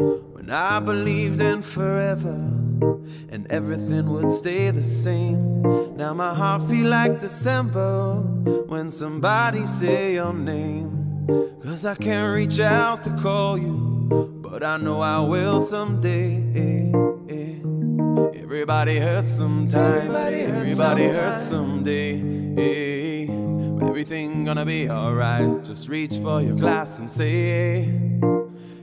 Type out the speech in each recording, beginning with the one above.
When I believed in forever and everything would stay the same. Now my heart feel like December when somebody say your name. Cause I can't reach out to call you, but I know I will someday. Everybody hurts sometimes, everybody hurts someday. But everything gonna be alright. Just reach for your glass and say,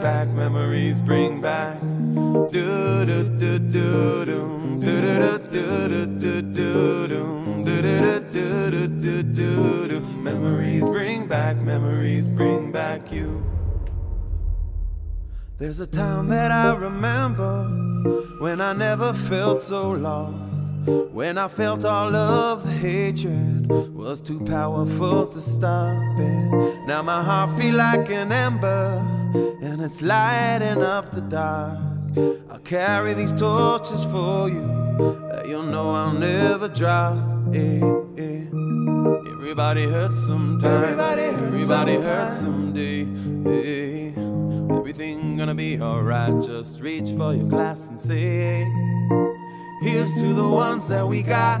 back, memories bring back. Do do do do do do do do do do do do do do do do do do Memories bring back, memories bring back you. There's a time that I remember when I never felt so lost. When I felt all of the hatred was too powerful to stop it. Now my heart feel like an ember and it's lighting up the dark. I'll carry these torches for you that you'll know I'll never drop. Eh, eh. Everybody hurts sometimes. Everybody hurts, Everybody hurts someday. Eh. Everything gonna be alright. Just reach for your glass and say. Here's to the ones that we got.